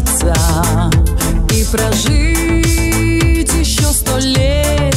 насладиться и прожить еще сто лет.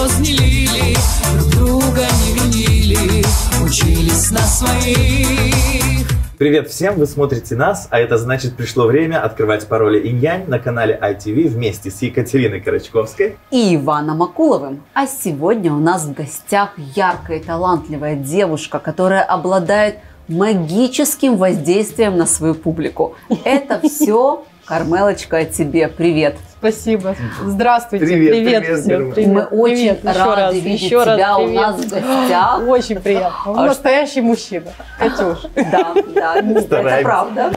Слез не лили, друг друга не винили, учились на своих. Привет всем, вы смотрите нас, а это значит пришло время открывать пароли инь-янь на канале ITV вместе с Екатериной Карачковской. и Иваном Акуловым. А сегодня у нас в гостях яркая и талантливая девушка, которая обладает магическим воздействием на свою публику. Это все, Кармелочка, тебе привет. Спасибо. Здравствуйте. Привет, привет, привет, всем. Привет. Мы очень Привет. Рады раз, видеть еще раз тебя у привет. нас в гостях. Очень приятно. Вы А настоящий мужчина. Катюш, Да, да, это правда.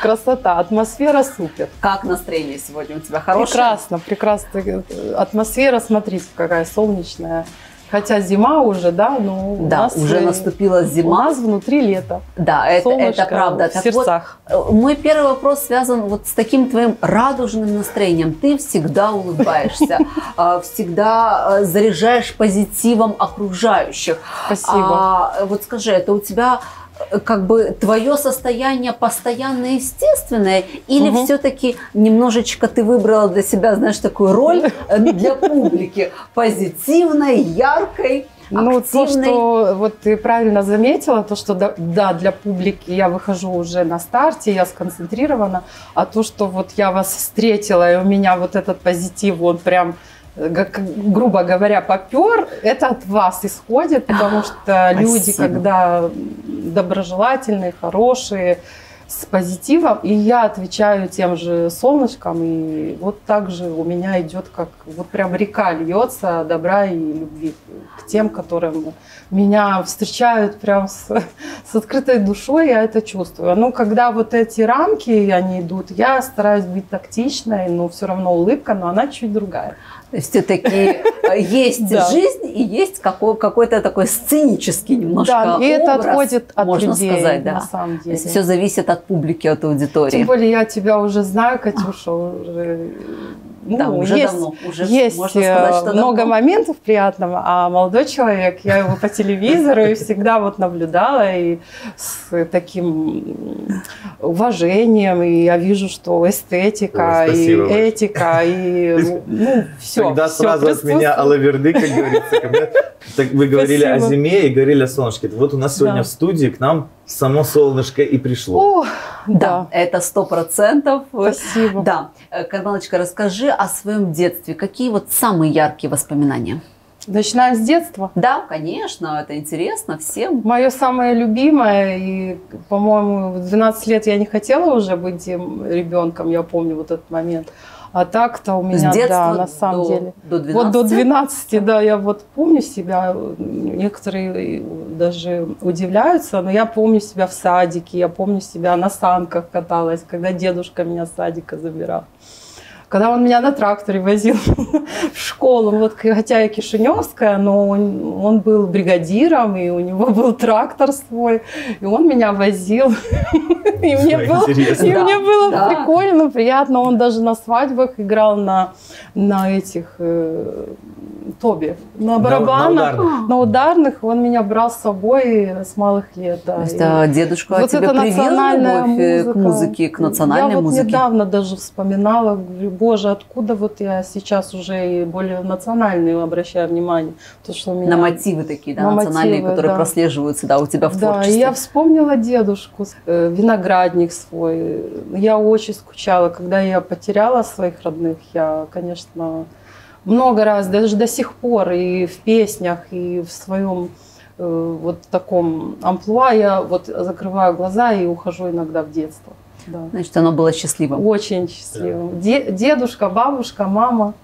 красота, атмосфера супер. Как настроение сегодня у тебя? Хорошее? Прекрасно, прекрасная атмосфера. Смотрите, какая солнечная. Хотя зима уже, да, но у Да, нас уже э, наступила У зима. нас внутри лето. Да, это, Солнышко это правда. в Так вот, сердцах. Э, Мой первый вопрос связан вот с таким твоим радужным настроением. Ты всегда улыбаешься, э, всегда э, заряжаешь позитивом окружающих. Спасибо. А вот скажи, это у тебя как бы твое состояние постоянно естественное, или Мгм. все-таки немножечко ты выбрала для себя, знаешь, такую роль э, для публики, позитивной, яркой, Ну, то, что вот ты правильно заметила, то, что да, да, для публики я выхожу уже на старте, я сконцентрирована, а то, что вот я вас встретила, и у меня вот этот позитив, он прям грубо говоря, попер, это от вас исходит, потому что люди, спасибо. когда доброжелательные, хорошие, с позитивом, и я отвечаю тем же солнышком, и вот так же у меня идет, как вот прям река льется добра и любви к тем, которым меня встречают прям с, с открытой душой, я это чувствую. Ну, когда вот эти рамки, они идут, я стараюсь быть тактичной, но все равно улыбка, но она чуть другая. То есть все-таки есть Да. жизнь и есть какой- какой-то такой сценический немножко да, и это отходит от можно людей, сказать, да. на самом деле. все зависит от публики, от аудитории. Тем более я тебя уже знаю, Катюша, уже, ну, да, уже есть, давно. Уже есть можно сказать, э, что много давно. моментов приятного, а молодой человек, я его по телевизору и всегда вот наблюдала и с таким уважением, и я вижу, что эстетика Ой, и этика, и ну, все. Тогда сразу от меня алаверды, как говорится. ко мне. Так вы говорили о Спасибо. зиме и говорили о солнышке. Вот у нас сегодня Да. в студии к нам само солнышко и пришло. О, Да, да, это сто процентов. спасибо. Да. Э, Кармелочка, расскажи о своем детстве. Какие вот самые яркие воспоминания? Начинаем с детства. Да, конечно, это интересно всем. Мое самое любимое, и, по-моему, в 12 лет я не хотела уже быть ребенком, я помню вот этот момент. А так-то у меня, С детства да, на самом до, деле. до 12? Вот до 12, да, я вот помню себя, некоторые даже удивляются, но я помню себя в садике, я помню себя на санках каталась, когда дедушка меня с садика забирал. Когда он меня на тракторе возил в школу, вот хотя я кишиневская, но он, он был бригадиром, и у него был трактор свой, и он меня возил. И мне было, и Да, мне было да. прикольно, приятно. Он даже на свадьбах играл на, на этих э, тобе, на На- барабанах, на на, ударных. ударных. Он меня брал с собой с малых лет. Да. То есть И- а, дедушка вот привил национальная любовь э, к музыка. музыке, к национальной я вот музыке? недавно даже вспоминала, говорю, боже, откуда вот я сейчас уже и более национальную обращаю внимание. То, что у меня... На мотивы такие, да, На национальные, мотивы, которые да. прослеживаются, да, у тебя в Да, творчестве. я вспомнила дедушку, э, виноградник свой. Я очень скучала, когда я потеряла своих родных. Я, конечно, много раз, даже до сих пор и в песнях, и в своем э, вот таком амплуа я вот закрываю глаза и ухожу иногда в детство. Да. Значит, оно было счастливым. Очень счастливым. Де- дедушка, бабушка, мама.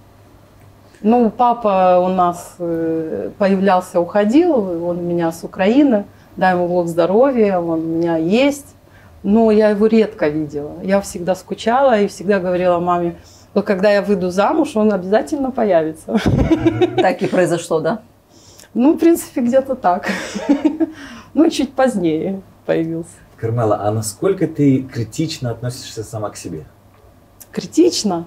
Ну, папа у нас э, появлялся, уходил, он у меня с Украины, дай ему Бог здоровья, он у меня есть. Но я его редко видела. Я всегда скучала и всегда говорила маме, вот когда я выйду замуж, он обязательно появится. Так и произошло, да? Ну, в принципе, где-то так. Ну, чуть позднее появился. Кармела, а насколько ты критично относишься сама к себе? Критично.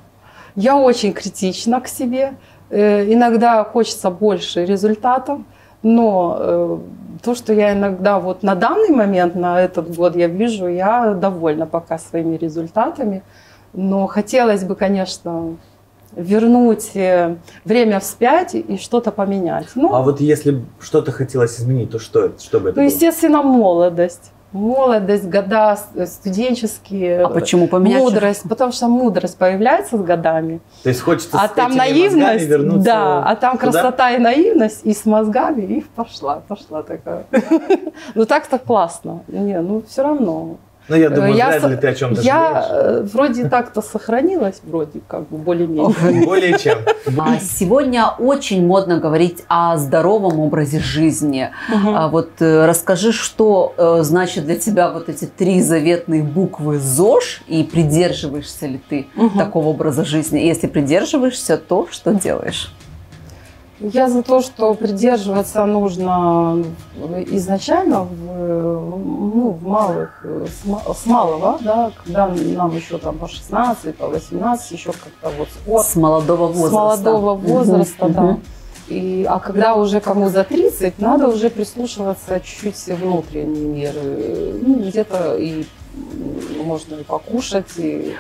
Я очень критична к себе. Э, Иногда хочется больше результатов, но э, то, что я иногда вот на данный момент, на этот год я вижу, я довольна пока своими результатами. Но хотелось бы, конечно, вернуть э, время вспять и что-то поменять. Ну, А вот если что-то хотелось изменить, то что, это- что бы это ну, было? естественно, молодость. Молодость, года студенческие, А почему поменять? мудрость, потому что мудрость появляется с годами. То есть хочется А с там наивность, вернуться да, а там туда? красота и наивность, и с мозгами, и пошла, пошла такая. Ну так-то классно. Не, ну все равно. Ну, я думаю, Я вряд ли ты о чем-то Я э, вроде так-то сохранилась, вроде как бы более-менее. жалеешь. Более чем. А Сегодня очень модно говорить о здоровом образе жизни. А вот э, расскажи, что э, значит для тебя вот эти три заветные буквы ЗОЖ и придерживаешься ли ты такого образа жизни? Если придерживаешься, то что делаешь? Я за то, что придерживаться нужно изначально в, ну, в малых, э, с ма- с малого, да, когда нам еще там по 16, по 18, еще как-то вот спорт. С молодого возраста. С молодого возраста, да. мгм. И, а когда уже кому за 30, надо уже прислушиваться чуть-чуть все внутренние меры. Ну, где-то и можно и покушать, и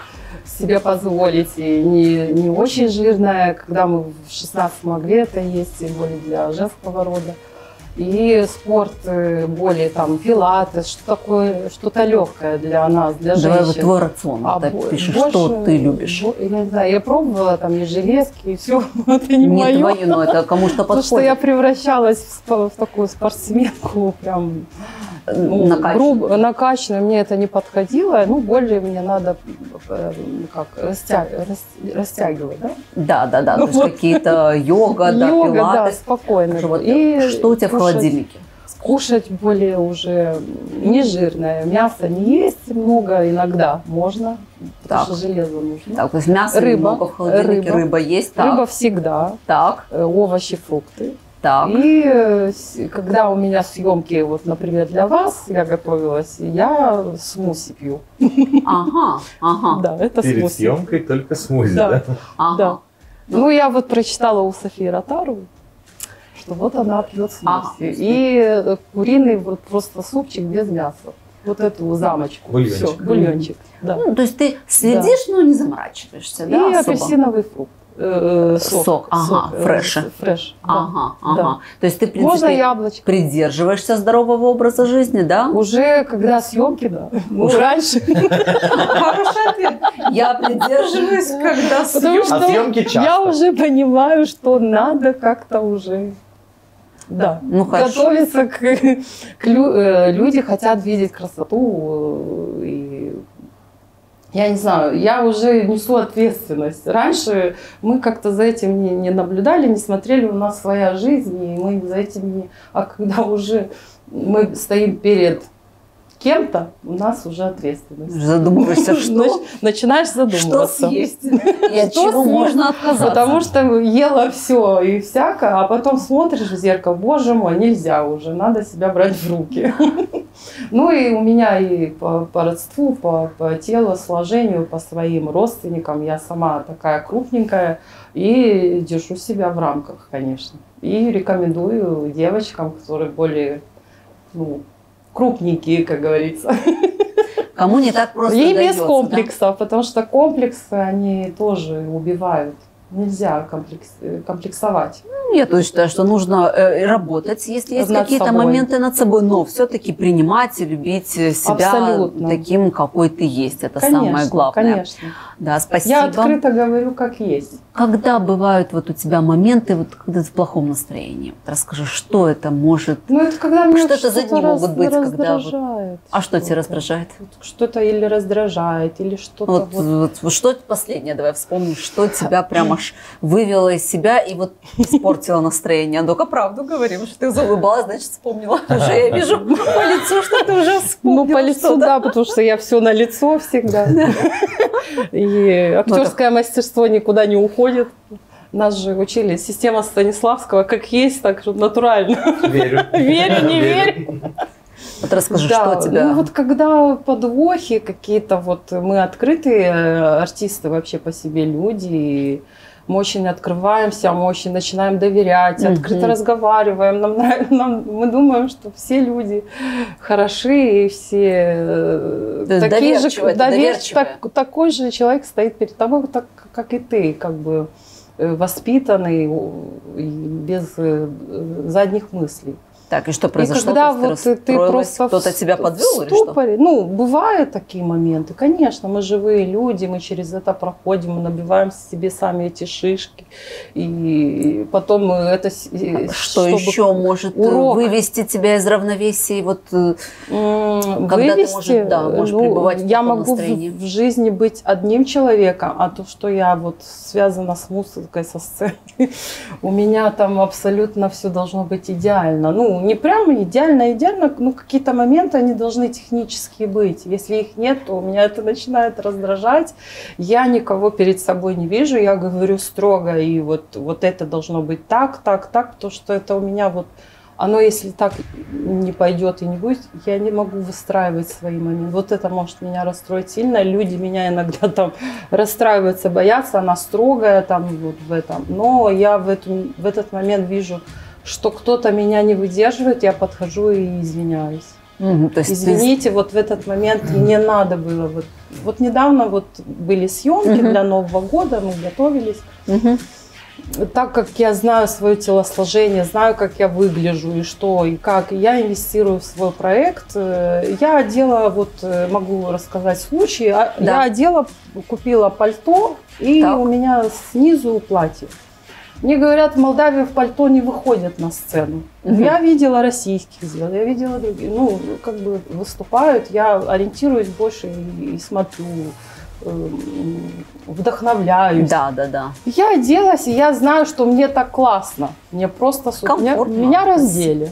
себе позволить, и не, не очень жирное, когда мы в 16 могли это есть, тем более для женского рода. И спорт э, более там пилатес, что такое, что-то легкое для нас, для Давай вот женщин. твой рацион. А бо- пиши, больше- что ты любишь. Я не знаю, я пробовала там и железки, и все, это не, Не мое. твое, но это кому что Потому что я подходит. превращалась в, в такую спортсменку, прям ну, Накачанную. грубо, накачанную. Мне это не подходило. Ну, более мне надо э, как растя- рас- растягивать, да? Да, да, да. Ну то есть вот. какие-то йога, да, Йога, да, пилатес. спокойно. Вот И что у тебя в кушать- холодильнике? Кушать более уже не жирное. Мясо не есть много, иногда можно, потому Так. что железо нужно. Так, то есть мясо Рыба. много в холодильнике, Рыба. рыба есть, так, Рыба всегда, так, э, овощи, фрукты. Так. И э, когда у меня съемки, вот, например, для вас, я готовилась, я смуси пью. Ага, ага, Да, это Перед смуси. съемкой только смузи, Да. да? ага. Да. Ну, я вот прочитала у Софии Ротару, что вот она пьет Ага. смуси. И э, куриный вот просто супчик без мяса. Вот эту замочку. Бульончик. Всё, бульончик. Да. Ну, то есть ты следишь, но не заморачиваешься, И да, особо? апельсиновый фрукт. Э, сок. Сок, ага, э, фреши. Фреш. да. Ага, ага. Да. То есть ты, в принципе, Можно яблочко. придерживаешься здорового образа жизни, да? Уже когда съемки, да. Ну, Уже. раньше. Хороший ответ. Я придерживаюсь, когда Потому А что съемки часто. я уже понимаю, что надо как-то уже да, Ну, хорошо. готовиться к, к лю- э, люди хотят видеть красоту э, и я не знаю, я уже несу ответственность. Раньше мы как-то за этим не, не наблюдали, не смотрели, у нас своя жизнь, и мы за этим не... А когда уже мы стоим перед кем-то, у нас уже ответственность. Задумываешься, что, Нач- Начинаешь что задумываться. съесть и от Что чего съесть? можно отказаться. Потому что ела все и всякое, а потом смотришь в зеркало, боже мой, нельзя уже, надо себя брать в руки. Ну и у меня и по, по родству, по, по телосложению, по своим родственникам, я сама такая крупненькая и держу себя в рамках, конечно. И рекомендую девочкам, которые более ну, крупненькие, как говорится. Кому не так просто И без дается, да? комплексов, потому что комплексы, они тоже убивают. Нельзя комплекс- э, комплексовать. Ну, Я тоже считаю, что нужно э, работать, если есть какие-то моменты над собой, но все-таки принимать и любить э, себя Абсолютно. таким, какой ты есть. Это конечно, самое главное. конечно. Да, спасибо. Я открыто говорю, как есть. Когда бывают вот у тебя моменты, вот когда ты в плохом настроении? Вот расскажи, что это может... Ну, это когда меня Что это за дни могут быть, когда вот-. А что тебя раздражает? Что-то или раздражает, или что-то Вот, вот. вот, вот что последнее, давай вспомним, что тебя прям аж вывело из себя и вот испортило настроение. А Ну-ка, правду говорим, что ты заулыбалась, значит, вспомнила. Уже я вижу по лицу, что ты уже вспомнила. Ну, по лицу, да, потому что я все на лицо всегда. И актерское мастерство никуда не уходит. Нас же учили система Станиславского, как есть, так что натурально. Верю. Верю, не верю. Вот расскажи, Да, что тебя... Ну вот когда подвохи какие-то, вот мы открытые э, артисты вообще по себе люди, и мы очень открываемся, мы очень начинаем доверять, Мгм. открыто разговариваем. Нам, нам- мы думаем, что все люди хороши и все э, То такие же, довер- так- такой же человек стоит перед тобой, так как и ты, как бы э, воспитанный без э, задних мыслей. Так, и что И произошло? когда То есть вот ты ты просто Кто-то тебя подвел или что? Ну, бывают такие моменты, конечно, мы живые люди, мы через это проходим, мы набиваем себе сами эти шишки, и потом это... э, Что еще может э, урок. вывести тебя из равновесия? и Вот э, м, Когда ты, вывести, может, да, можешь ну, пребывать в Я могу в, в жизни быть одним человеком, а то, что я вот связана с музыкой, со сценой, у меня там абсолютно все должно быть идеально. Ну, не прямо идеально, идеально, ну, какие-то моменты, они должны технически быть. Если их нет, то меня это начинает раздражать. Я никого перед собой не вижу, я говорю строго, и вот, вот это должно быть так, так, так, потому что это у меня вот оно, если так не пойдет и не будет, я не могу выстраивать свои моменты. Вот это может меня расстроить сильно. Люди меня иногда там расстраиваются, боятся, она строгая там вот в этом. Но я в, этом, в этот момент вижу, что кто-то меня не выдерживает, я подхожу и извиняюсь. мгм, то есть ты- Извините, вот в этот момент не надо было. Вот, вот недавно вот были съемки Мгм. для Нового года, мы готовились Мгм. так как я знаю свое телосложение, знаю, как я выгляжу и что, и как, и я инвестирую в свой проект, э, я одела, вот э, могу рассказать случай, а- Да. я одела, купила пальто, и Так. у меня снизу платье. Мне говорят, в Молдавии в пальто не выходят на сцену. Мгм. Я видела российских звезд, я видела другие. Ну, как бы выступают, я ориентируюсь больше и, и смотрю, эм, вдохновляюсь. Да, да, да. Я оделась, и я знаю, что мне так классно. Мне просто супер. Меня, Комфортно. меня раздели.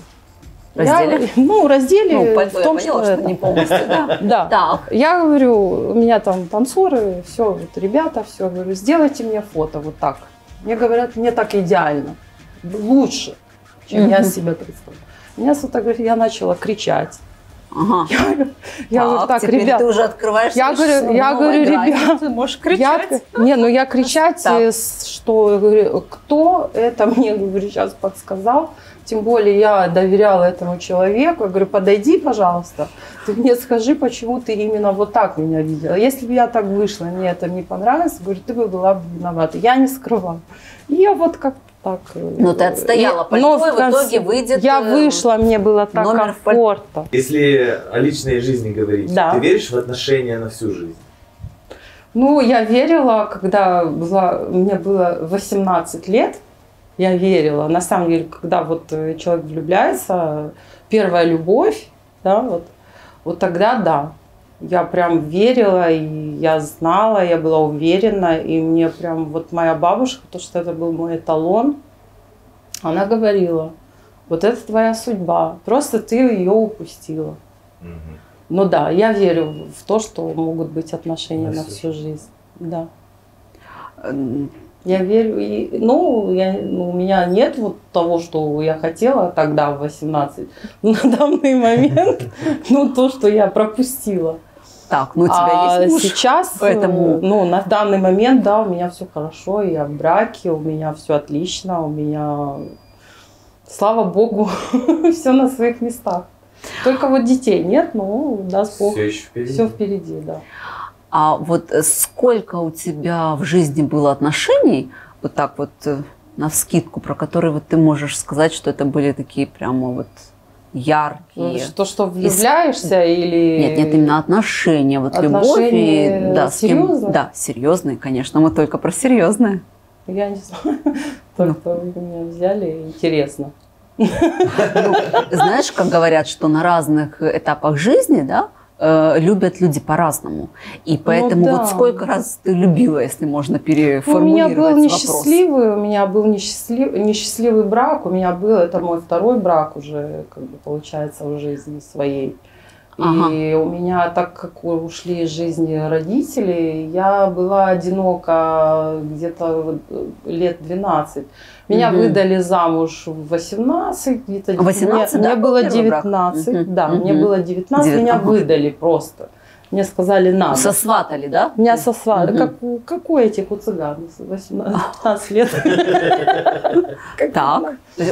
Раздели? Я- ну, раздели Ну, пальто в том, я поняла, что, что, не полностью, да. Да. Так, Я говорю, у меня там танцоры, все, вот ребята, все, говорю, сделайте мне фото вот так. Мне говорят, мне так идеально, лучше, чем я себя представляю. Меня сфотографировали, я начала кричать. ага. Я говорю, так, теперь ребят, ты уже открываешь Я говорю- я говорю, грань. ребят, ты можешь Я, кричать. не, ну я кричать, Так. э, что, я говорю, кто это мне, говорю, сейчас подсказал. Тем более я доверяла этому человеку. Я говорю, подойди, пожалуйста, ты мне скажи, почему ты именно вот так меня видела. Если бы я так вышла, мне это не понравилось, говорю, ты бы была бы виновата. Я не скрывала. И я вот как-то так... э, Но ты отстояла пальто, но и в итоге выйдет, Я э, вышла, мне было так номер в комфортно. Если о личной жизни говорить, Да. ты веришь в отношения на всю жизнь? Ну, я верила, когда была, мне было 18 лет, я верила. На самом деле, когда вот э, человек влюбляется, первая любовь, да, вот, вот тогда да. Я прям верила, и я знала, я была уверена, и мне прям вот моя бабушка, то, что это был мой эталон, она говорила, вот это твоя судьба, просто ты ее упустила. Мгм. Ну да, я верю в то, что могут быть отношения На на всю жизнь. Да. Я верю. И, ну, я, ну, у меня нет вот того, что я хотела тогда в 18. На данный момент, ну, то, что я пропустила. Так, ну у тебя а есть муж. сейчас, поэтому- э, ну, на данный момент, да, у меня все хорошо, я в браке, у меня все отлично, у меня, слава богу, все на своих местах. Только вот детей нет, ну, даст Бог, Все еще впереди. все впереди, да. А вот э, сколько у тебя в жизни было отношений, вот так вот э, на вскидку, про которые вот ты можешь сказать, что это были такие прямо вот яркие. Ну, что, что влюбляешься или... Нет, нет, именно отношения, вот любовь Отношения и да, с кем- серьезные? да, серьезные, конечно, мы только про серьезные. Я не знаю. Только вы меня взяли, интересно. Знаешь, как говорят, что на разных этапах жизни, да, э, любят люди по-разному. И поэтому Ну да. вот сколько раз ты любила, если можно Ну, у меня переформулировать был вопрос? несчастливый, у меня был несчастлив- несчастливый брак, у меня был, это мой второй брак уже, как бы, получается, в жизни своей. И Ага. у меня, так как ушли из жизни родители, я была одинока где-то э, лет 12. Меня Мгм. выдали замуж в 18, где-то 18, мне, да, мне был было первый брак? 19, Мгм, да, мне мгм. было 19, Девят- меня ага. выдали просто. Мне сказали надо. Сосватали, да? Меня сосвали. Мгм. Как, у- как у этих у цыган, 18 лет. Так.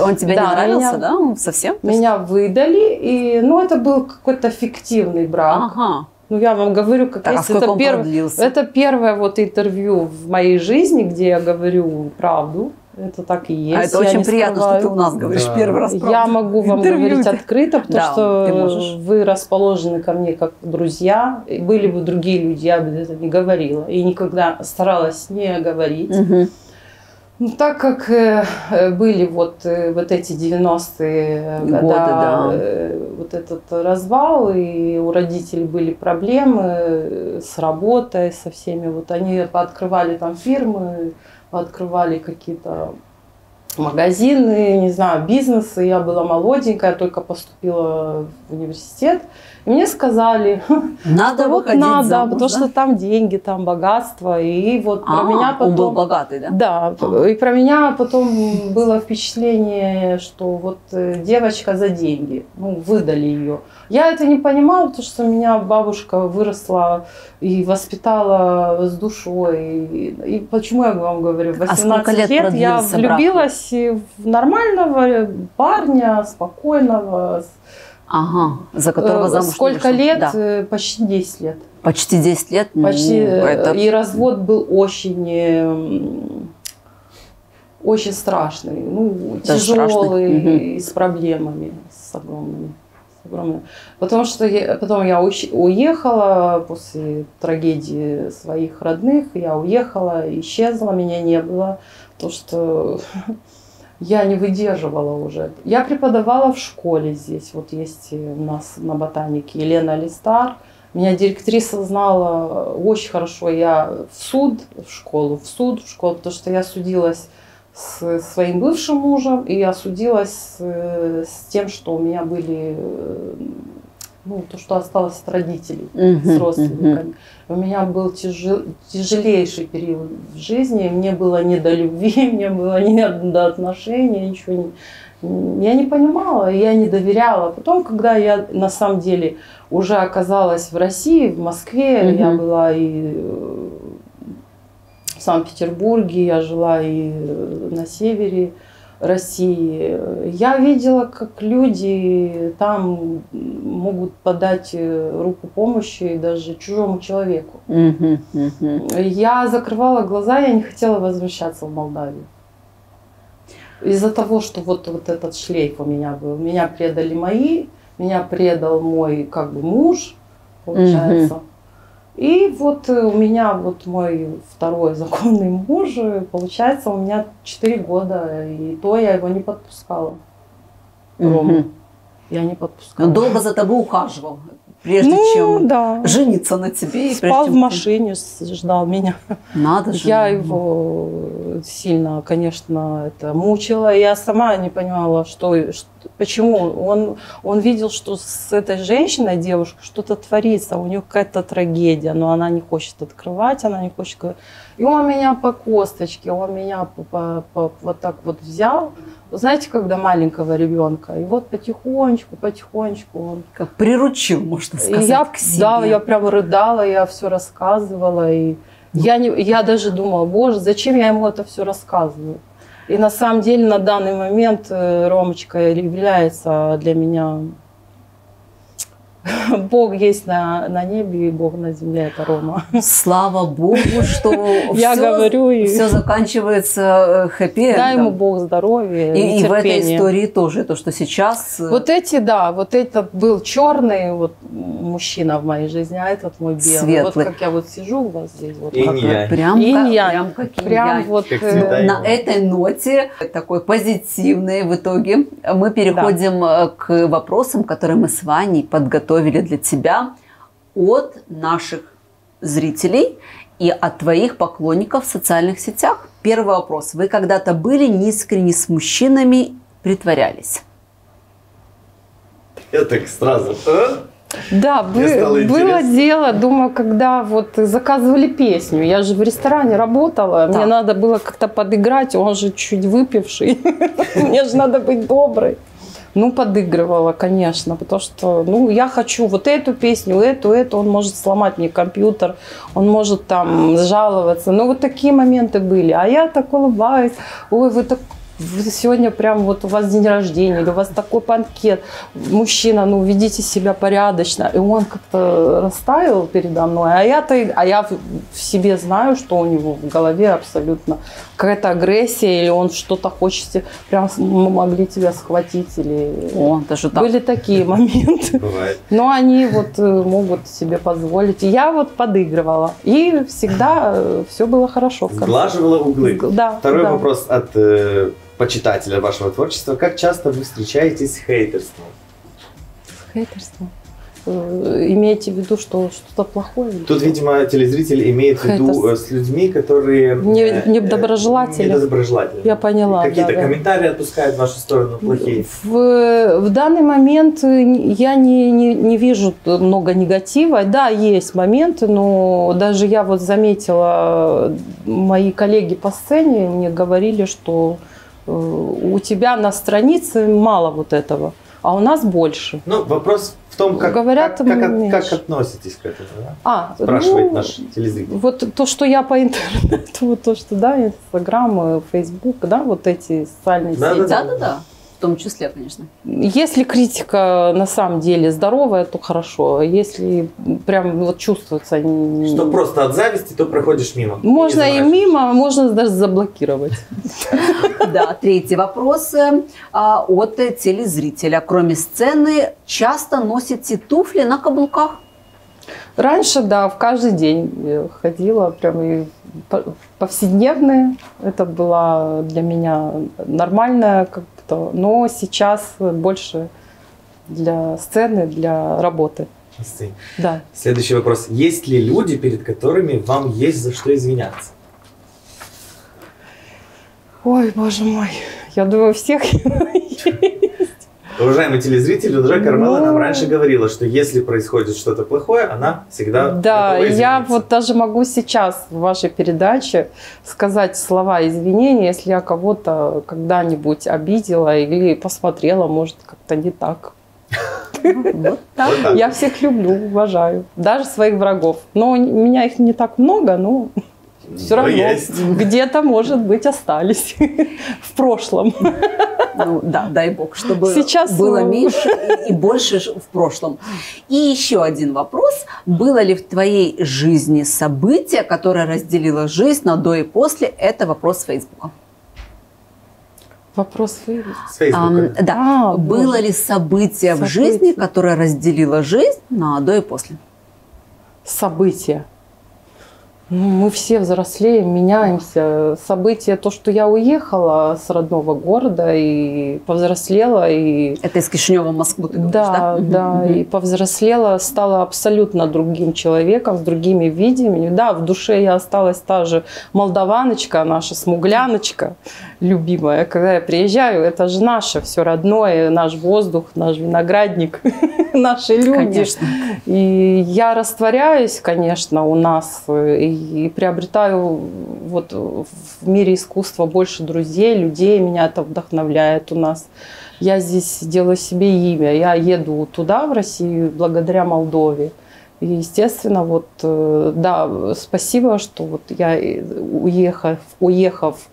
Он тебе не нравился, да? Совсем? Меня выдали, и, ну, это был какой-то фиктивный брак. Ага. Ну, я вам говорю, как Так, а есть. сколько Это, перв- это первое вот интервью в моей жизни, где я говорю правду. Это так и есть. А это очень приятно, что скрываю. ты у нас говоришь Да. первый раз правду. Я могу вам Интервью. говорить открыто, потому Да, что вы расположены ко мне как друзья. И были бы другие люди, я бы это не говорила. И никогда старалась не говорить. Мгм. Ну, так как э, э, были вот, э, вот эти 90-е года, Годы, да. э, вот этот развал, и у родителей были проблемы с работой, со всеми. Вот они пооткрывали там фирмы, пооткрывали какие-то магазины, не знаю, бизнесы. Я была молоденькая, только поступила в университет. И мне сказали, Надо что вот надо, замуж, потому да? что там деньги, там богатство. И вот А, про меня потом... он был богатый, да? Да, А. и про меня потом было впечатление, что вот э, девочка за деньги, ну, выдали ее. Я это не понимала, потому что меня бабушка выросла и воспитала с душой. И, и почему я вам говорю, в А 18 сколько лет лет, я продлился брак? влюбилась в нормального парня, спокойного. с- Ага, за которого э, замуж Сколько лет? Да. Э, Почти 10 лет. Почти 10 лет. ну, Почти. э, это... И развод был очень, э, м, очень страшный, ну, Даже тяжелый страшный. С проблемами, с огромными. с огромными. Потому что я, потом я уехала после трагедии своих родных, я уехала, исчезла, меня не было, потому что я не выдерживала уже. Я преподавала в школе здесь, вот есть у нас на ботанике Елена Листар, меня директриса знала очень хорошо. Я в суд, в школу, в суд, в школу, потому что я судилась с своим бывшим мужем, и я судилась с, с тем, что у меня были, э, ну, то, что осталось от родителей, Мгм, с родственниками. У меня был тяжел- тяжелейший период в жизни, мне было не до любви, мне было не до отношений, ничего не, я не понимала, я не доверяла. Потом, когда я на самом деле уже оказалась в России, в Москве, Мгм. я была и э, в Санкт-Петербурге, я жила и э, на севере России. Я видела, как люди там могут подать э, руку помощи даже чужому человеку. Мгм, мгм. Я закрывала глаза, я не хотела возвращаться в Молдавию. Из-за того, что вот, вот этот шлейф у меня был. Меня предали мои, меня предал мой как бы муж, получается. И вот э, у меня вот мой второй законный муж, э, получается, у меня 4 года, и то я его не подпускала. Рому. Мгм. Я не подпускала. Он долго за тобой ухаживал, прежде ну, чем да. жениться на тебе. и прежде Спал в машине, ждал меня. Надо же. Я его сильно, конечно, это мучила. Я сама не понимала, что- почему. Он, он видел, что с этой женщиной, девушкой, что-то творится, у нее какая-то трагедия, но она не хочет открывать, она не хочет... И он меня по косточке, он меня по, по- по- вот так вот взял. Знаете, когда маленького ребенка, и вот потихонечку, потихонечку он Как приручил, можно и сказать, я, к себе. да, я прям рыдала, я все рассказывала. И я, не, я даже думала, боже, зачем я ему это все рассказываю? И на самом деле на данный момент э, Ромочка является для меня Бог есть на, на небе и Бог на земле, это Рома. Слава Богу, что Я все, говорю, и все заканчивается хэппи дай ему Бог здоровья и, И, и в этой истории тоже, то, что сейчас... э, Вот эти, да, вот этот был черный вот мужчина в моей жизни, а этот мой белый. Светлый. Вот как я вот сижу у вас здесь, вот как- я. Прям, как, прям как прям вот Как э. На этой ноте, такой позитивной в итоге, мы переходим э, к вопросам, которые мы с Ваней подготовили для тебя от наших зрителей и от твоих поклонников в социальных сетях. Первый вопрос. Вы когда-то были неискренне с мужчинами, притворялись? Я так сразу. а? Да, бы- было интересно. дело, думаю, когда вот заказывали песню, я же в ресторане работала, Да. мне надо было как-то подыграть, он же чуть выпивший, мне же надо быть доброй. Ну, подыгрывала, конечно, потому что, ну, я хочу вот эту песню, эту, эту, он может сломать мне компьютер, он может там жаловаться. Ну, вот такие моменты были. А я так улыбаюсь, ой, вы так сегодня прям вот у вас день рождения, или у вас такой банкет, мужчина, ну, ведите себя порядочно. И он как-то растаял передо мной, а я-то, а я в себе знаю, что у него в голове абсолютно какая-то агрессия, или он что-то хочет, прям с- м- могли тебя схватить, или... О, даже так. Были такие моменты. Бывает. Но они вот э, могут себе позволить. И я вот подыгрывала. И всегда все было хорошо. Сглаживала углы. Да, Второй да. вопрос от э, почитателя вашего творчества. Как часто вы встречаетесь с хейтерством? Хейтерство. Э, Имеете в виду, что что-то плохое? Тут, видимо, телезритель имеет в виду э, с людьми, которые... Не- э, э, недоброжелатели. Недоброжелатели. Я поняла. Какие-то да, да. комментарии отпускают в вашу сторону плохие. В, в данный момент я не, не, не вижу много негатива. Да, есть моменты, но даже я вот заметила, мои коллеги по сцене мне говорили, что у тебя на странице мало вот этого, а у нас больше. Ну, вопрос в том, как, Говорят, как, как, как относитесь к этому, да? А, спрашивает ну, наш телезритель. Вот то, что я по интернету, вот то, что, да, Инстаграм, э, Фейсбук, да, вот эти социальные Да, сети. Да, да, да. В том числе, конечно. Если критика на самом деле здоровая, то хорошо. Если прям вот чувствуется... Что просто от зависти, то проходишь мимо. Можно и заморачиваешься. мимо, можно даже заблокировать. Да, третий вопрос а, от телезрителя. Кроме сцены, часто носите туфли на каблуках? Раньше, да, в каждый день ходила, прям и по- повседневные. Это была для меня нормальная как-то, но сейчас больше для сцены, для работы. Сцене. Да. Следующий вопрос. Есть ли люди, перед которыми вам есть за что извиняться? Ой, боже мой, я думаю, всех Уважаемый телезритель, уже Кармела Ну. нам раньше говорила, что если происходит что-то плохое, она всегда Да, я вот даже могу сейчас в вашей передаче сказать слова извинения, если я кого-то когда-нибудь обидела или посмотрела, может, как-то не так. Вот так. Я всех люблю, уважаю, даже своих врагов. Но у меня их не так много, но все Но равно где-то, может быть, остались в прошлом. Ну, да, дай бог, чтобы Сейчас, было ну. меньше и, больше в прошлом. И еще один вопрос. Было ли в твоей жизни событие, которое разделило жизнь на до и после? Это вопрос Фейсбука. Вопрос. С Фейсбука. Ам, да. А, Было боже. ли событие в Событие. жизни, которое разделило жизнь на до и после? события. Ну, мы все взрослеем, меняемся. События, то, что я уехала с родного города и повзрослела, и Это из Кишинева в Москву ты говоришь, да, да? Да, и повзрослела, стала абсолютно другим человеком, с другими видениями. Да, в душе я осталась та же молдаваночка, наша смугляночка любимая. Когда я приезжаю, это же наше, все родное, наш воздух, наш виноградник, наши люди. Конечно. И я растворяюсь, конечно, у нас и, и приобретаю вот в мире искусства больше друзей, людей. Меня это вдохновляет у нас. Я здесь делаю себе имя. Я еду туда, в Россию, благодаря Молдове. И, естественно, вот, э, да, спасибо, что вот я, э, уехав, уехав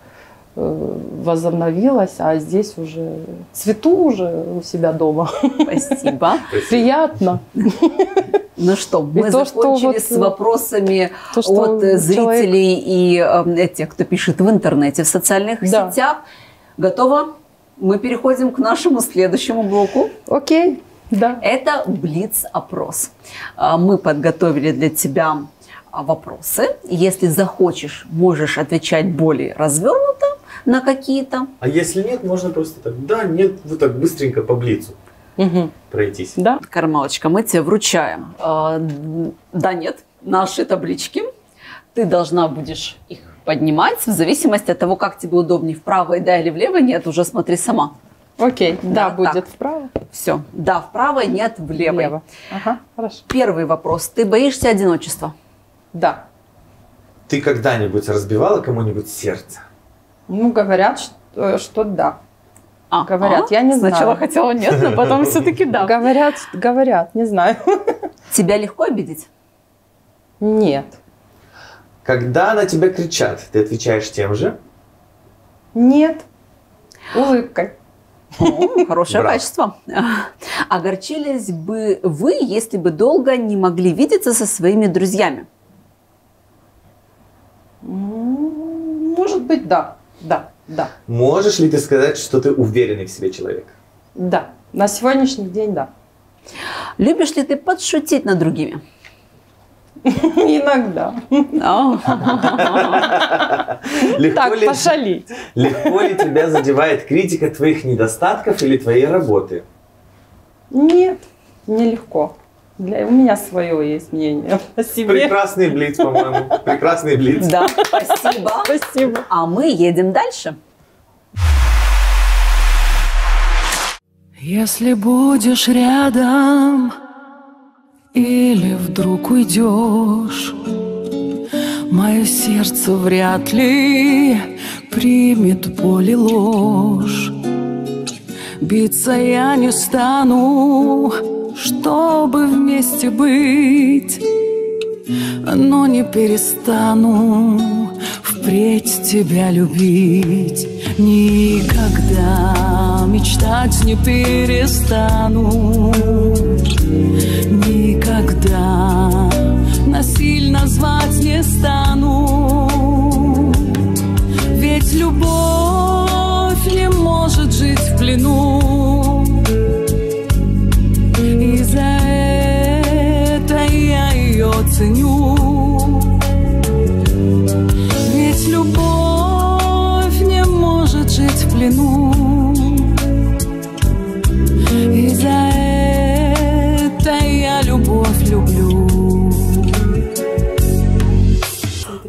возобновилась, а здесь уже цвету уже у себя дома. Спасибо. Приятно. Ну что, мы И то, что закончили вот, с вопросами То, что от э, человек- зрителей и э, тех, кто пишет в интернете, в социальных Да. сетях. Готово? Мы переходим к нашему следующему блоку. Окей, да. Это Блиц-опрос. А, Мы подготовили для тебя а, вопросы. Если захочешь, можешь отвечать более развернуто на какие-то. А если нет, можно просто так, да, нет, вот так быстренько по блицу Мгм. пройтись. Да. Кармалочка, мы тебе вручаем. А, Да, нет, наши таблички. Ты должна будешь их поднимать в зависимости от того, как тебе удобнее, вправо да или влево. Нет, уже смотри сама. Окей, Да, да, будет так. вправо. Все. Да, вправо, нет, влево. Влево. Ага, хорошо. Первый вопрос. Ты боишься одиночества? Да. Ты когда-нибудь разбивала кому-нибудь сердце? Ну, говорят, что, что да. А, Говорят, я не Сначала знаю. хотела нет, но потом все-таки да. Говорят, говорят, не знаю. Тебя легко обидеть? Нет. Когда на тебя кричат, ты отвечаешь тем же? Нет. Улыбкой. О, Хорошее Браво. качество. Огорчились бы вы, если бы долго не могли видеться со своими друзьями? Может быть, да. Да, да, Можешь ли ты сказать, что ты уверенный в себе человек? да. На сегодняшний день, да. Любишь ли ты подшутить над другими? Иногда. Легко Так, ли, пошалить. легко ли тебя задевает критика твоих недостатков или твоей работы? Нет, нелегко. Для, у меня свое есть мнение о себе. Прекрасный блиц, по-моему. Прекрасный блиц. Да, спасибо. Спасибо. А мы едем дальше. Если будешь рядом или вдруг уйдешь, мое сердце вряд ли примет боль и ложь. Биться я не стану, чтобы вместе быть, но не перестану впредь тебя любить. Никогда мечтать не перестану. Никогда насильно звать не стану. Ведь любовь не может жить в плену. Ценю. Ведь любовь не может жить в плену. И за это я любовь люблю.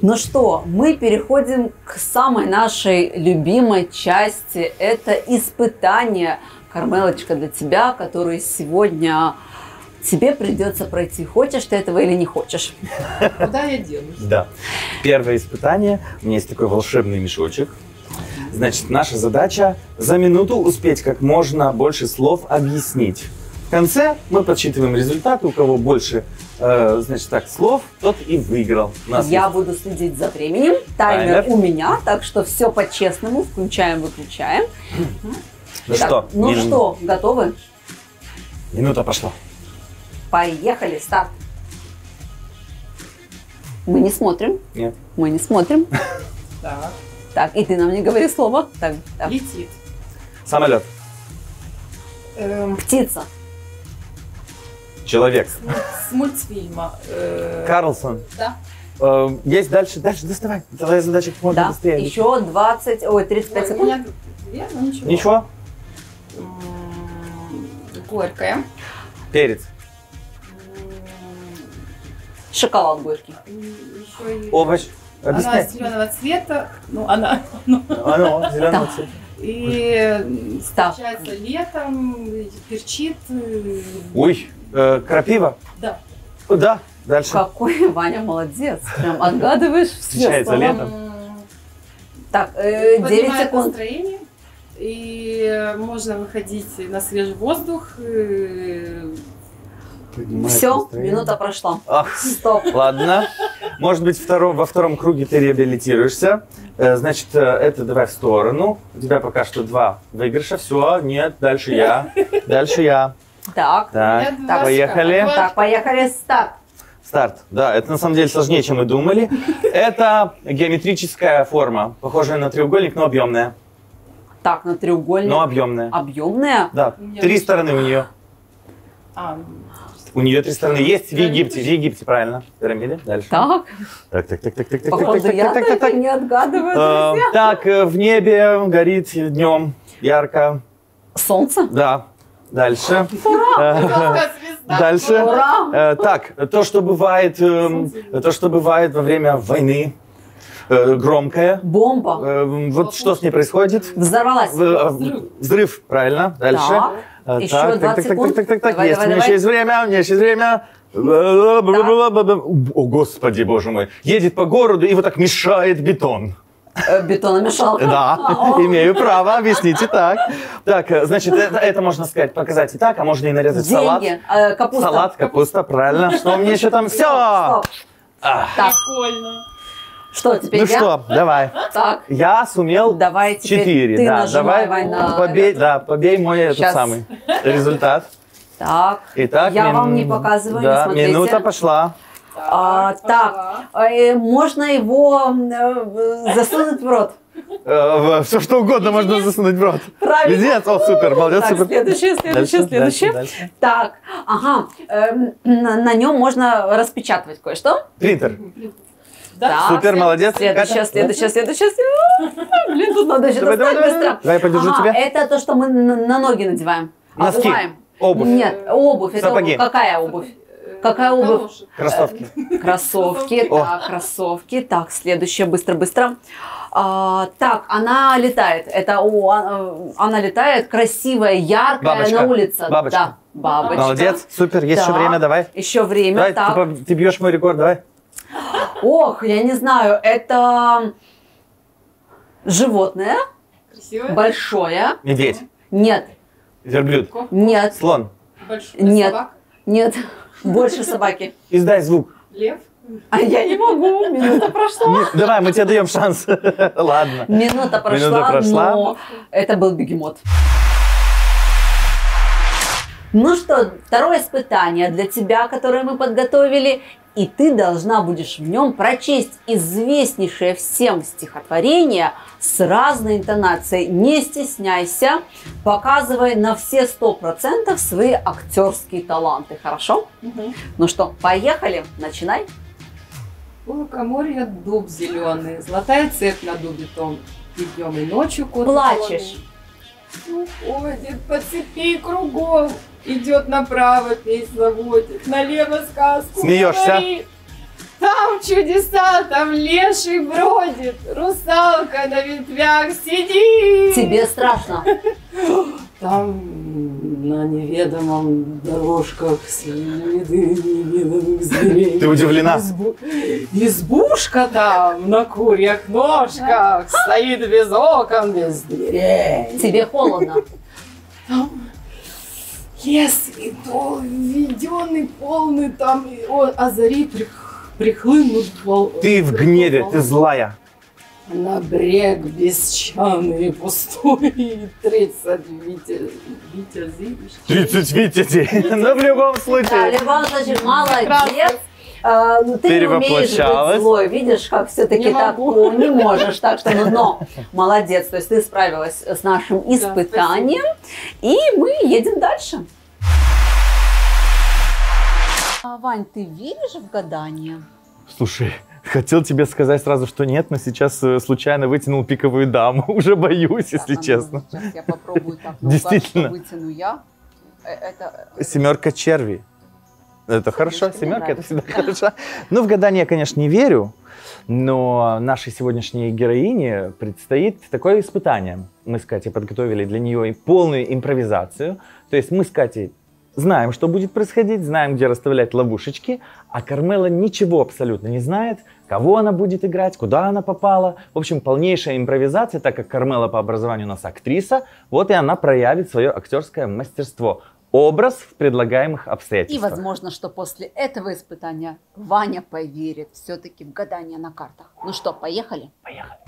Ну что, мы переходим к самой нашей любимой части. Это испытание, Кармелочка, для тебя, которое сегодня тебе придется пройти. Хочешь ты этого или не хочешь? Куда я денусь? Да. Первое испытание. У меня есть такой волшебный мешочек. Значит, наша задача за минуту успеть как можно больше слов объяснить. В конце мы подсчитываем результаты. У кого больше, э, значит, так, слов, тот и выиграл. Нас Я есть- буду следить за временем. Таймер, Таймер. у меня, так что все по-честному. Включаем, выключаем. Ну Так, что, ну мин- что, готовы? Минута пошла. Поехали, старт. Мы не смотрим. Нет. Мы не смотрим. Так, Так, и ты нам не говори слово. Так, так. летит. Самолет. Эм, Птица. Человек. с мультфильма. э, Карлсон. Да. Э, есть дальше, дальше, доставай. Твоя задача как можно Да, быстрее. еще 20, ой, 35 Ой, у секунд. меня ничего. Ничего. М, Горькая. Перец. Шоколад горький. Еще и... Овощ. Она Объясняй. зеленого цвета, ну она, ну, Оно, зеленого Так. цвета. и встречается летом, перчит, э, Ой, э, крапива. да. Да, дальше. Какой Ваня молодец. Прям отгадываешь все Встречается слова. летом. Так, э, 9 поднимает секунд. настроение, и можно выходить на свежий воздух, Все, минута прошла. Ах, Стоп. ладно. Может быть, втором, во втором круге ты реабилитируешься. Э, Значит, э, это давай в сторону. У тебя пока что два выигрыша. Все, нет, дальше я. Дальше я. Так, Так, два поехали. так, поехали, старт. Старт. Да, это на самом деле сложнее, чем мы думали. Это геометрическая форма, похожая на треугольник, но объемная. Так, на треугольник. Но объемная. Объемная. Да, три стороны у нее. У нее три стороны. Есть в Египте, в Египте, правильно. Пирамиды. Дальше. Так, Так, так, так, так, так, так, походу, так, я так, так, так, не отгадываю, Э. Так, э, в небе горит днем ярко. Солнце? Да. Дальше. Э, звезда. Дальше. Ура! Э, Так, то, что бывает, то, что бывает во время войны, э, громкое. Бомба. Э, Вот что с ней происходит? Взорвалась. Э, Взрыв, правильно. Дальше. Так. Э, Еще так, 20 так, так, так, секунд. так, так, так, Давай, есть. давай, У меня давай. еще есть время, у меня еще есть время. О, господи, боже мой. Едет по городу и вот так мешает бетон. Э, Бетономешалка. Да, имею право, объясните так. Так, э, значит, это, это можно сказать, показать и так, а можно и нарезать салат. Деньги. Э, Капуста. Салат, капуста, правильно. Что мне еще там? Все! Прикольно. Что теперь Ну я? что, давай. Так, Я сумел давай теперь четыре. ты Да, давай. на... Побей, да, побей мой этот Щас. самый результат. Так, Итак, я мин- вам не показываю, да, не смотрите. минута пошла. А, так, э, можно его э, засунуть в рот. все что угодно можно засунуть в рот. Правильно. Леденец, о, супер, молодец, Так, супер. следующее, следующее, Дальше, следующее. дальше, дальше. Так, ага, эм, на, на нем можно распечатывать кое-что. Принтер. Да. Так, Супер, молодец. Следующее, следующее, следующее. Блин, тут надо еще Давай, достать давай, давай, быстро. давай. Давай, подержу Ага, тебя. Это то, что мы на, на ноги надеваем. Носки. Обуваем. Обувь. Нет, обувь. Это Сапоги. обувь. какая обувь? Какая обувь? Кроссовки. Кроссовки. О. Так, кроссовки. Так, следующее, быстро, быстро. А, так, она летает. Это о, а, она летает, красивая, яркая Бабочка. на улице. Бабочка. Да, бабочка. Молодец, супер, есть еще Так, время, давай. Еще время. Давай, так. ты, ты бьешь мой рекорд, давай. Ох, я не знаю, это животное Красиво. большое. Медведь, Нет, верблюд, нет, слон. Большой Нет. собак. нет. Больше собаки. Издай звук. Лев. А я не могу, минута прошла. Давай, мы тебе даем шанс. Ладно. Минута прошла, Минута прошла. но это был бегемот. Ну что, второе испытание для тебя, которое мы подготовили, и ты должна будешь в нем прочесть известнейшее всем стихотворение с разной интонацией. Не стесняйся, показывай на все сто процентов свои актерские таланты, хорошо? Мгм. Ну что, поехали, начинай. У лукоморья дуб зеленый, золотая цепь на дубе том. И днем, и ночью кот Плачешь. Уходит по цепи кругом, идет направо, песнь водит, налево сказку Смеешься? говорит. Там чудеса, там леший бродит, русалка на ветвях сидит. Тебе страшно? Там на неведомом дорожках следы неведомых зверей. Ты удивлена? Избу- Избушка там на курьих ножках стоит без окон, без дверей. Тебе холодно? Лес и то введенный полный там, и о, зари прих- прихлынут вол- Ты в гневе, ты злая. На брег бесчаный и пустой, тридцать витя- витязей. 30 витязей. Ну, в любом Да, случае. Леван, значит, молодец. А, ну, ты не умеешь быть Перевоплощалась. злой. Видишь, как все-таки Не так могу. ну, не можешь. Так что, ну, но молодец. То есть ты справилась с нашим испытанием. и мы едем дальше. А, Вань, ты веришь в гадание? Слушай, хотел тебе сказать сразу, что нет, но сейчас э, случайно вытянул пиковую даму. Уже боюсь, если а честно. Сейчас я попробую так. Действительно. Вытяну я. Э, Это Семерка черви. Это хорошо, семерка, это всегда хорошо. Ну, в гадание я, конечно, не верю, но нашей сегодняшней героине предстоит такое испытание. Мы с Катей подготовили для нее полную импровизацию. То есть мы с Катей знаем, что будет происходить, знаем, где расставлять ловушечки, а Кармела ничего абсолютно не знает, кого она будет играть, куда она попала. В общем, полнейшая импровизация, так как Кармела по образованию у нас актриса, вот и она проявит свое актерское мастерство. Образ в предлагаемых И обстоятельствах. возможно, что после этого испытания Ваня поверит все-таки в гадание на картах. Ну что, поехали? Поехали.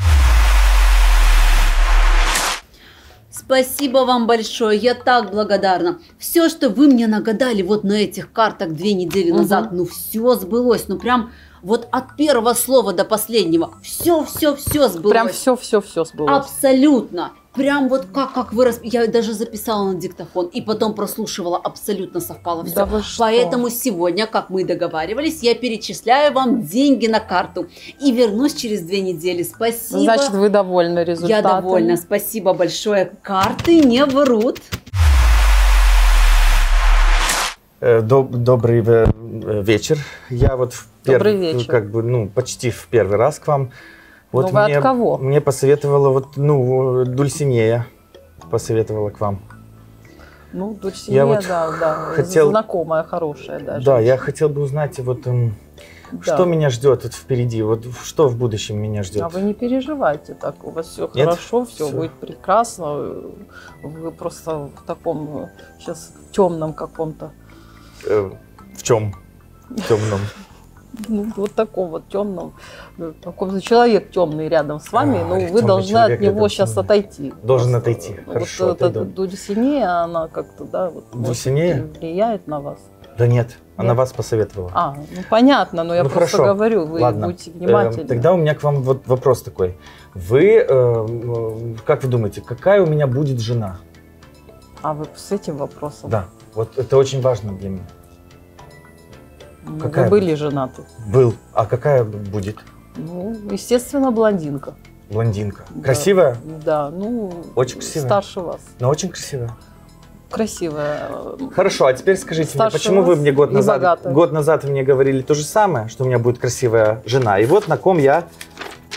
Спасибо вам большое, я так благодарна. Все, что вы мне нагадали вот на этих картах две недели Мгм. назад, ну все сбылось, ну прям вот от первого слова до последнего. Все, все, все сбылось. Прям все-все-все сбылось. Абсолютно. Прям вот как, как вы... рас- Я даже записала на диктофон и потом прослушивала, абсолютно совпало все. Да вы что? Поэтому сегодня, как мы договаривались, я перечисляю вам деньги на карту и вернусь через две недели. Спасибо. Значит, вы довольны я результатом. довольна. Спасибо большое. Карты не врут. Э, доб- добрый э, вечер. Я вот в Добрый перв- вечер. как бы, ну, почти в первый раз к вам. Вот Ну, вы от мне, кого? Мне посоветовала вот, ну, Дульсинея посоветовала к вам. Ну, Дульсинея, Я вот да, да. хотел- Знакомая, хорошая даже. Да, я хотел бы узнать, вот, эм, Да. что меня ждет вот впереди, вот что в будущем меня ждет. А вы не переживайте так, у вас все Нет? хорошо, все Всё. будет прекрасно. Вы просто в таком сейчас темном каком-то, Э, в чем? В темном. Ну, вот таком вот темном, каком-то человек темный рядом с вами, А, ну, вы должны от него сейчас отойти. Должен Просто отойти. Вот Хорошо, эта отойду. Дульсинея, она как-то, да, вот Дульсинея? влияет на вас. Да нет, она Нет? вас посоветовала. А, ну понятно, но я Ну, просто хорошо. говорю, вы Ладно. будьте Э, внимательны. Тогда у меня к вам вот вопрос такой. Вы, э, м, как вы думаете, какая у меня будет жена? А вы с этим вопросом? Да, вот это очень важно для меня. Ну, Какая Вы были женаты? Был. А какая будет? Ну, естественно, блондинка. Блондинка. Да. Красивая? Да, ну, Очень красивая. старше вас. Но очень красивая. Красивая. Хорошо, а теперь скажите мне, Старше почему вы мне год назад, богатая. год назад вы мне говорили то же самое, что у меня будет красивая жена, и вот на ком я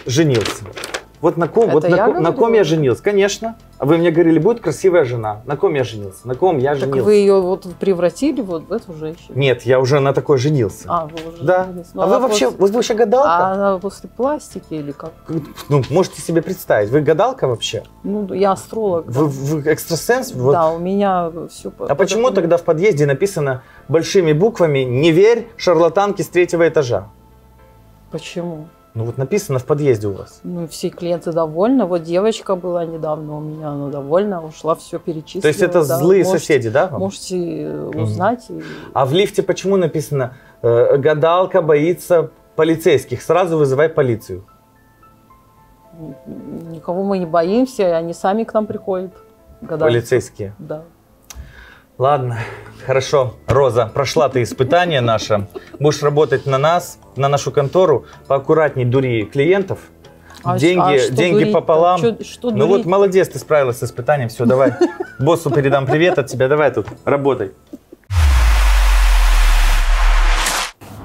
женился. Вот на ком, Это вот на, на ком я женился, конечно. А вы мне говорили, будет красивая жена. На ком я женился? На ком я Так женился? вы ее вот превратили вот в эту женщину. Нет, я уже на такой женился. А, вы уже да. женились. Ну, а вы вообще, после- вы вообще гадалка? А она после пластики или как? Ну, можете себе представить, вы гадалка вообще? Ну, я астролог. Вы, вы экстрасенс? Вот. Да, у меня все. А почему тогда в подъезде написано большими буквами «Не верь шарлатанке с третьего этажа»? Почему? Ну вот написано в подъезде у вас. Ну, все клиенты довольны. Вот девочка была недавно у меня, она довольна, ушла, все перечислила. То есть это да. злые Можете- соседи, да? вам? Можете э, узнать. и- А в лифте почему написано э, «Гадалка боится полицейских, сразу вызывай полицию»? Никого мы не боимся, они сами к нам приходят. гадать. Полицейские. Да. Ладно, хорошо. Роза, прошла ты испытание наше. Будешь работать на нас, на нашу контору. Поаккуратней дури клиентов. А деньги а что деньги пополам. Чё- что ну вот молодец, ты справилась с испытанием. Все, давай. Боссу передам привет от тебя. Давай тут, работай.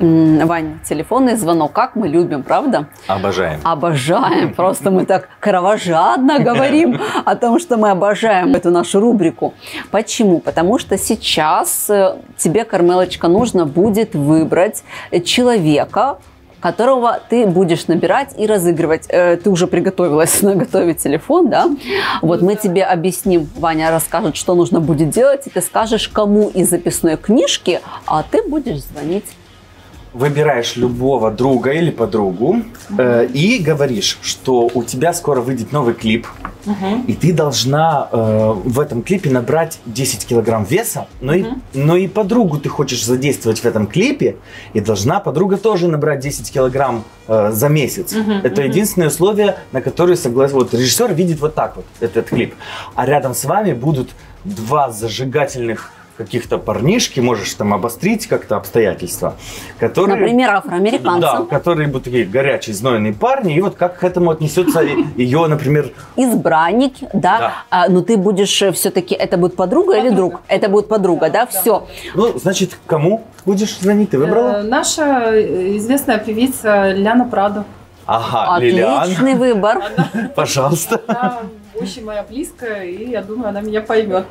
Вань, телефонный звонок, как мы любим, правда? Обожаем. Обожаем. Просто мы так кровожадно говорим о том, что мы обожаем эту нашу рубрику. Почему? Потому что сейчас э, тебе, Кармелочка, нужно будет выбрать человека, которого ты будешь набирать и разыгрывать. Э, Ты уже приготовилась наготовить телефон, да? Вот мы тебе объясним, Ваня расскажет, что нужно будет делать, и ты скажешь, кому из записной книжки, а ты будешь звонить. Выбираешь любого друга или подругу э, и говоришь, что у тебя скоро выйдет новый клип, и ты должна э, в этом клипе набрать 10 килограмм веса, но, и, но и подругу ты хочешь задействовать в этом клипе, и должна подруга тоже набрать 10 килограмм э, за месяц. Это единственное условие, на которое согласен. Вот режиссер видит вот так вот этот клип, а рядом с вами будут два зажигательных каких-то парнишки, можешь там обострить как-то обстоятельства, которые... Например, Да, афроамериканцам. которые будут такие горячие, знойные парни, и вот как к этому отнесется ее, например, избранник, да, Да. А, но ты будешь все-таки, это будет подруга, или друг? Это будет подруга, да, все. ну, значит, кому будешь звонить? Ты Э, выбрала? Наша э, известная певица Ляна Прадо. Ага, Лилиан, Отличный выбор. пожалуйста. Она очень моя близкая, и я думаю, она меня поймет.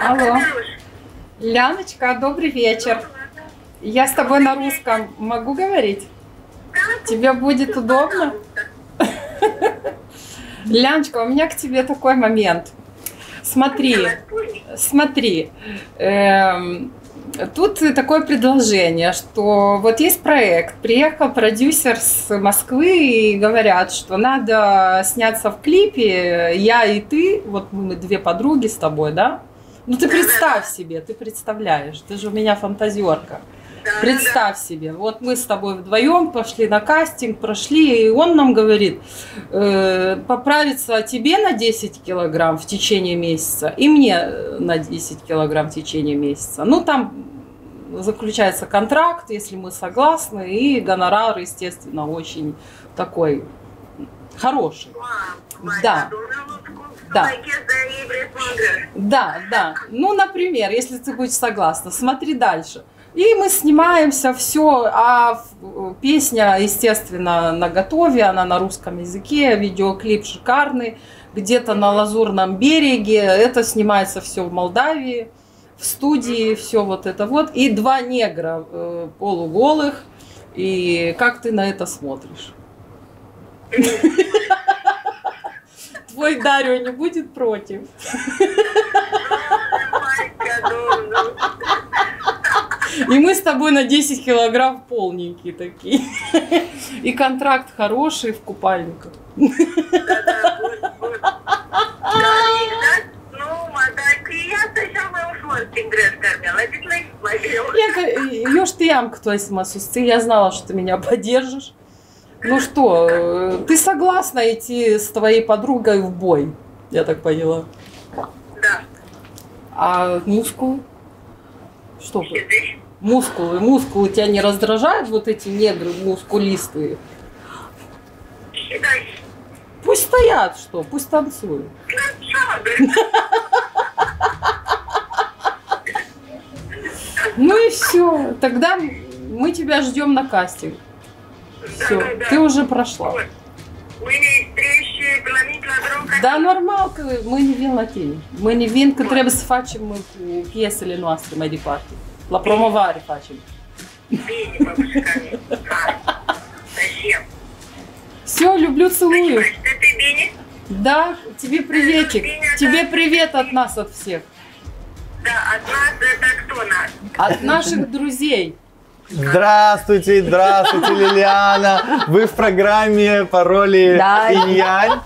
Алло. Ляночка, добрый вечер. Я с тобой на русском могу говорить? Тебе будет удобно? Ляночка, у меня к тебе такой момент. Смотри, смотри. эм, Тут такое предложение, что вот есть проект, приехал продюсер с Москвы и говорят, что надо сняться в клипе, я и ты, вот мы две подруги с тобой, да? Ну ты представь себе, ты представляешь, ты же у меня фантазерка. Представь себе, вот мы с тобой вдвоем пошли на кастинг, прошли, и он нам говорит, э, поправиться тебе на 10 килограмм в течение месяца и мне э, на 10 килограмм в течение месяца. Ну, там заключается контракт, если мы согласны, и гонорар, естественно, очень такой хороший. Да. Да. Да, да. Ну, например, если ты будешь согласна, смотри дальше. И мы снимаемся, все, а песня, естественно, на готове, она на русском языке, видеоклип шикарный, где-то на Лазурном береге, это снимается все в Молдавии, в студии, все вот это вот, и два негра э, полуголых, и как ты на это смотришь? Твой Дарио не будет против? И мы с тобой на 10 килограмм полненькие такие. И контракт хороший в купальниках. Я, Ёж, ты ямка твоя самосусцы, я знала, что ты меня поддержишь. Ну что, ты согласна идти с твоей подругой в бой? Я так поняла. Да. А мускулы? Что? Мускулы, мускулы тебя не раздражают вот эти негры мускулистые? Пусть стоят, что? Пусть танцуют. Ну и все. Тогда мы тебя ждем на кастинг. Все, ты уже pрошла. Da, normal că mâine vin la tine. Mâine vin că trebuie să facem cu piesele noastre mai departe. La promovare facem. Bine, бабушка. Спасибо. Все, люблю, целую. Ты? Да, тебе приветик. Тебе привет от нас, от всех. Да, от нас это кто нас? От наших друзей. Здравствуйте, здравствуйте, Лилиана. Вы в программе по роли Да. Инь-Янь.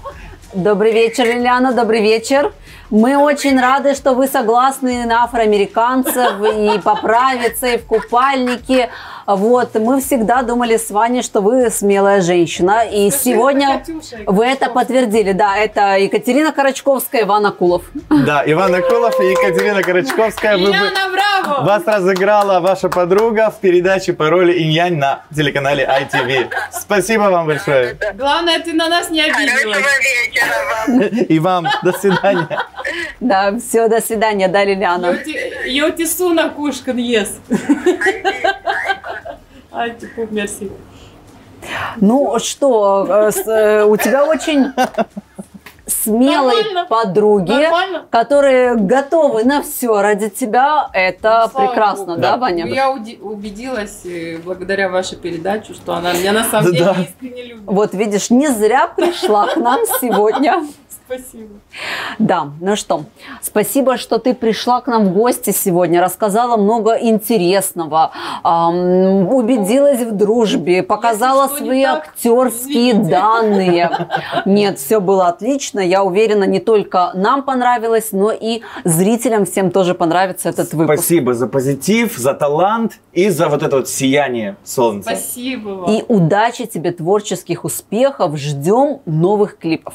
Добрый вечер, Лилиана, добрый вечер. Мы очень рады, что вы согласны на афроамериканцев и поправиться, и в купальнике. Вот, мы всегда думали с Ваней, что вы смелая женщина. И сегодня вы это подтвердили. Да, это Екатерина Карачковская, Иван Акулов. Да, Иван Акулов и Екатерина Корочковская. Вы браво! Вас разыграла ваша подруга в передаче по роли Инь-Янь на телеканале ITV. Спасибо вам большое. Главное, ты на нас не Хорошего обиделась. вечера вам. И вам до свидания. Да, все, до свидания, да, Лилиана. Йоти- Йоти суна кушкан ес. Ай, типу, мерси. Ну что, э, э, у тебя очень смелые Нормально. подруги, Нормально. которые готовы на все ради тебя. Это Слава прекрасно, Богу. да. Ваня? Я убедилась э, благодаря вашей передаче, что она меня на самом деле Да. искренне любит. Вот видишь, не зря пришла к нам сегодня. Спасибо. Да, ну что, спасибо, что ты пришла к нам в гости сегодня, рассказала много интересного, ам, убедилась в дружбе, показала не свои так, актерские извините. данные. Нет, все было отлично. Я уверена, не только нам понравилось, но и зрителям всем тоже понравится этот выпуск. Спасибо за позитив, за талант и за вот это вот сияние солнца. Спасибо вам. И удачи тебе, творческих успехов. Ждем новых клипов.